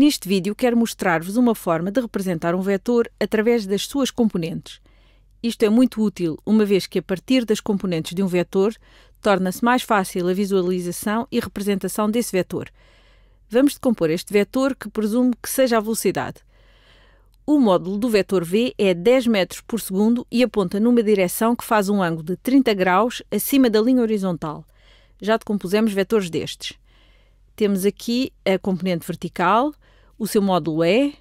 Neste vídeo quero mostrar-vos uma forma de representar um vetor através das suas componentes. Isto é muito útil, uma vez que a partir das componentes de um vetor torna-se mais fácil a visualização e representação desse vetor. Vamos decompor este vetor que presumo que seja a velocidade. O módulo do vetor v é 10 metros por segundo e aponta numa direção que faz um ângulo de 30 graus acima da linha horizontal. Já decompusemos vetores destes. Temos aqui a componente vertical, o seu módulo é,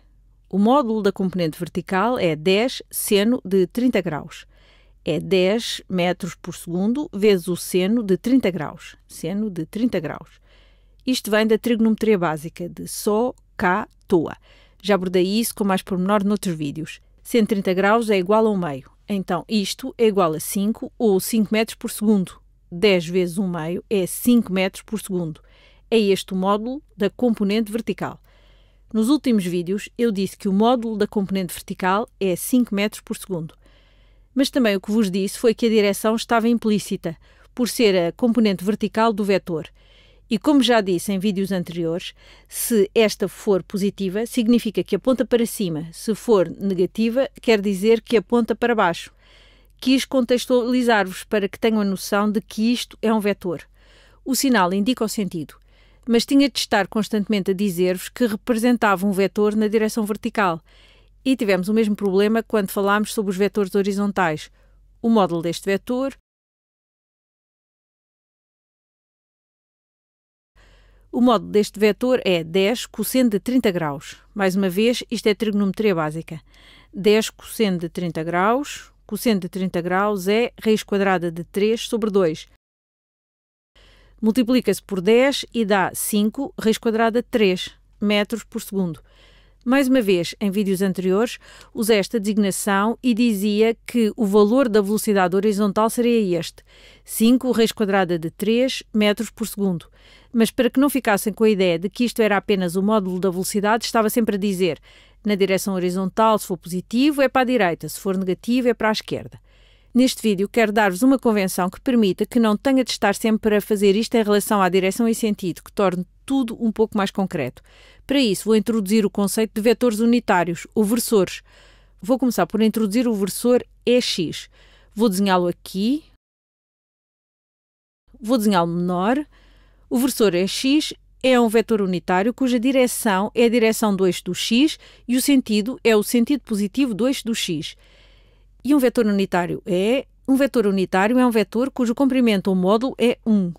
o módulo da componente vertical é 10 seno de 30 graus. É 10 metros por segundo vezes o seno de 30 graus. Seno de 30 graus. Isto vem da trigonometria básica de Só, Cá, Toa. Já abordei isso com mais pormenor noutros vídeos. 130 graus é igual a 1 meio. Então, isto é igual a 5 ou 5 metros por segundo. 10 vezes 1 meio é 5 metros por segundo. É este o módulo da componente vertical. Nos últimos vídeos eu disse que o módulo da componente vertical é 5 metros por segundo. Mas também o que vos disse foi que a direção estava implícita, por ser a componente vertical do vetor. E como já disse em vídeos anteriores, se esta for positiva, significa que aponta para cima. Se for negativa, quer dizer que aponta para baixo. Quis contextualizar-vos para que tenham a noção de que isto é um vetor. O sinal indica o sentido mas tinha de estar constantemente a dizer-vos que representava um vetor na direção vertical. E tivemos o mesmo problema quando falámos sobre os vetores horizontais. O módulo deste vetor O módulo deste vetor é 10 cosseno de 30 graus. Mais uma vez, isto é trigonometria básica. 10 cosseno de 30 graus, cosseno de 30 graus é raiz quadrada de 3 sobre 2 multiplica-se por 10 e dá 5 raiz quadrada de 3 metros por segundo. Mais uma vez, em vídeos anteriores, usei esta designação e dizia que o valor da velocidade horizontal seria este, 5 raiz quadrada de 3 metros por segundo. Mas para que não ficassem com a ideia de que isto era apenas o módulo da velocidade, estava sempre a dizer na direção horizontal, se for positivo, é para a direita, se for negativo, é para a esquerda. Neste vídeo quero dar-vos uma convenção que permita que não tenha de estar sempre a fazer isto em relação à direção e sentido, que torne tudo um pouco mais concreto. Para isso, vou introduzir o conceito de vetores unitários, ou versores. Vou começar por introduzir o versor EX. Vou desenhá-lo aqui. Vou desenhá-lo menor. O versor EX é um vetor unitário cuja direção é a direção do eixo do x e o sentido é o sentido positivo do eixo do x. E um vetor unitário é um vetor unitário é um vetor cujo comprimento ou módulo é 1.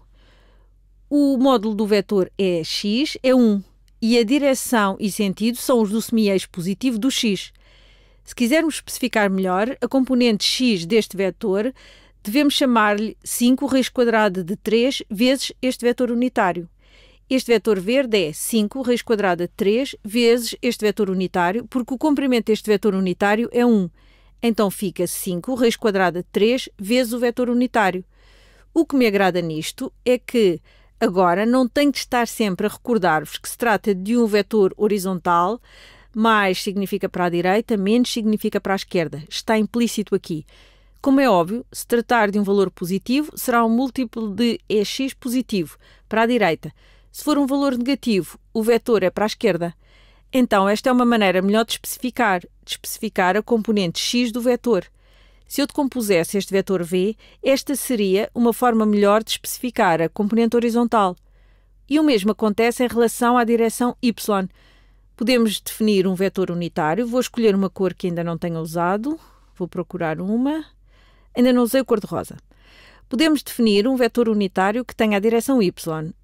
O módulo do vetor é x é 1 e a direção e sentido são os do semi-eixo positivo do x. Se quisermos especificar melhor, a componente x deste vetor devemos chamar-lhe 5 raiz quadrada de 3 vezes este vetor unitário. Este vetor verde é 5 raiz quadrada de 3 vezes este vetor unitário, porque o comprimento deste vetor unitário é 1 então fica 5 raiz quadrada de 3 vezes o vetor unitário. O que me agrada nisto é que agora não tenho de estar sempre a recordar-vos que se trata de um vetor horizontal, mais significa para a direita, menos significa para a esquerda. Está implícito aqui. Como é óbvio, se tratar de um valor positivo, será um múltiplo de EX positivo, para a direita. Se for um valor negativo, o vetor é para a esquerda. Então, esta é uma maneira melhor de especificar, de especificar a componente x do vetor. Se eu decompusesse este vetor v, esta seria uma forma melhor de especificar a componente horizontal. E o mesmo acontece em relação à direção y. Podemos definir um vetor unitário. Vou escolher uma cor que ainda não tenha usado. Vou procurar uma. Ainda não usei o cor-de-rosa. Podemos definir um vetor unitário que tenha a direção y,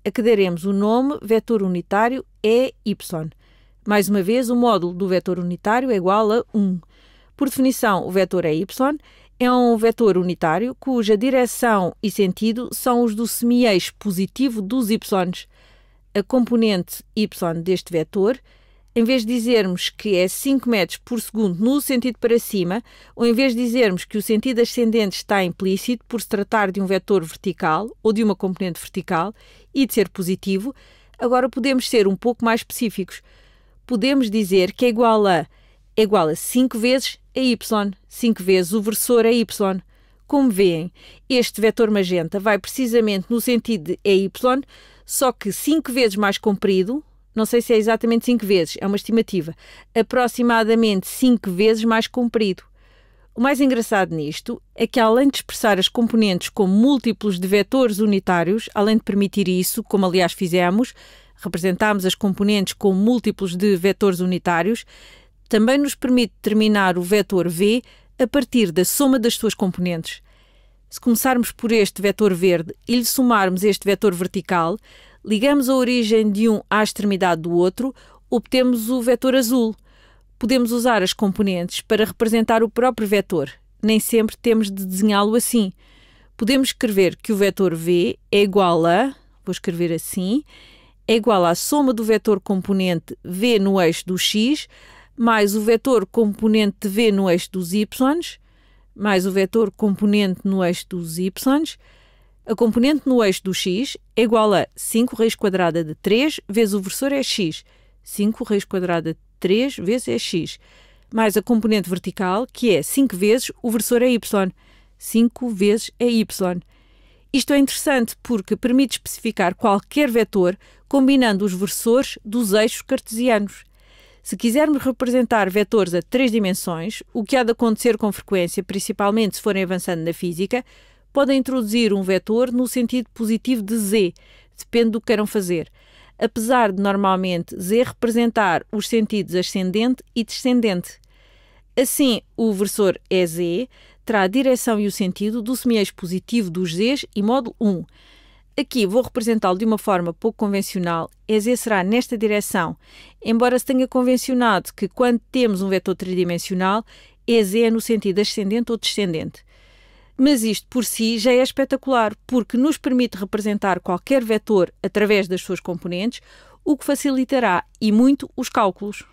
a que daremos o nome vetor unitário EY. Mais uma vez, o módulo do vetor unitário é igual a 1. Por definição, o vetor é y é um vetor unitário cuja direção e sentido são os do semi-eixo positivo dos y. A componente y deste vetor, em vez de dizermos que é 5 metros por segundo no sentido para cima, ou em vez de dizermos que o sentido ascendente está implícito por se tratar de um vetor vertical ou de uma componente vertical e de ser positivo, agora podemos ser um pouco mais específicos podemos dizer que é igual a é igual a 5 vezes a y, 5 vezes o versor a y. Como veem, este vetor magenta vai precisamente no sentido de EY, só que 5 vezes mais comprido, não sei se é exatamente 5 vezes, é uma estimativa, aproximadamente 5 vezes mais comprido. O mais engraçado nisto é que, além de expressar as componentes como múltiplos de vetores unitários, além de permitir isso, como aliás fizemos, representámos as componentes como múltiplos de vetores unitários, também nos permite determinar o vetor v a partir da soma das suas componentes. Se começarmos por este vetor verde e lhe somarmos este vetor vertical, ligamos a origem de um à extremidade do outro, obtemos o vetor azul podemos usar as componentes para representar o próprio vetor. Nem sempre temos de desenhá-lo assim. Podemos escrever que o vetor v é igual a, vou escrever assim, é igual à soma do vetor componente v no eixo do x mais o vetor componente v no eixo dos y mais o vetor componente no eixo dos y. A componente no eixo do x é igual a 5 raiz quadrada de 3 vezes o versor é x. 5 raiz quadrada de 3 vezes é x, mais a componente vertical, que é 5 vezes o versor é y. 5 vezes é y. Isto é interessante porque permite especificar qualquer vetor combinando os versores dos eixos cartesianos. Se quisermos representar vetores a três dimensões, o que há de acontecer com frequência, principalmente se forem avançando na física, podem introduzir um vetor no sentido positivo de z, depende do que queiram fazer apesar de normalmente Z representar os sentidos ascendente e descendente. Assim, o versor EZ terá a direção e o sentido do semi-eixo positivo dos Zs e módulo 1. Aqui vou representá-lo de uma forma pouco convencional. EZ será nesta direção, embora se tenha convencionado que quando temos um vetor tridimensional, EZ é no sentido ascendente ou descendente. Mas isto por si já é espetacular, porque nos permite representar qualquer vetor através das suas componentes, o que facilitará e muito os cálculos.